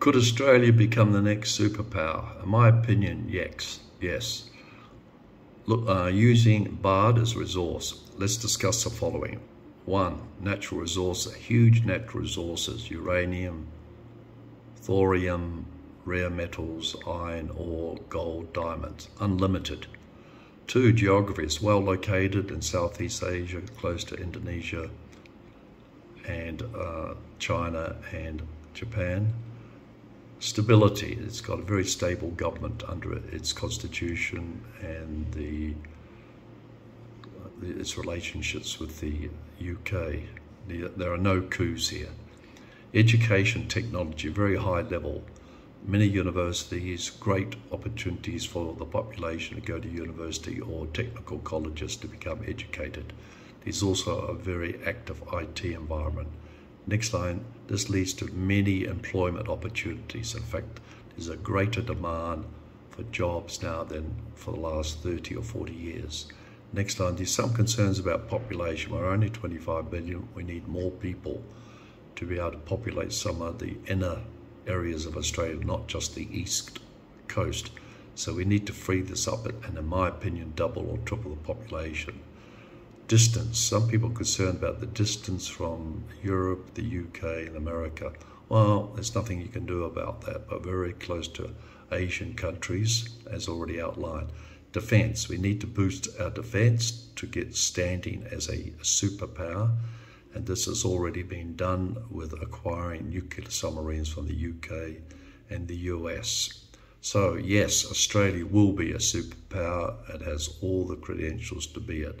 Could Australia become the next superpower? In my opinion, yes. Yes. Look, uh, using BARD as a resource, let's discuss the following. One, natural resources, huge natural resources, uranium, thorium, rare metals, iron ore, gold, diamonds, unlimited. Two, geography is well located in Southeast Asia, close to Indonesia and uh, China and Japan stability. It's got a very stable government under its constitution and the, its relationships with the UK. There are no coups here. Education, technology, very high level. Many universities, great opportunities for the population to go to university or technical colleges to become educated. There's also a very active IT environment. Next line, this leads to many employment opportunities. In fact, there's a greater demand for jobs now than for the last 30 or 40 years. Next line, there's some concerns about population. We're only 25 billion. We need more people to be able to populate some of the inner areas of Australia, not just the east coast. So we need to free this up and, in my opinion, double or triple the population distance. Some people concerned about the distance from Europe, the UK, and America. Well, there's nothing you can do about that, but very close to Asian countries, as already outlined. Defence. We need to boost our defence to get standing as a superpower, and this has already been done with acquiring nuclear submarines from the UK and the US. So, yes, Australia will be a superpower. It has all the credentials to be it.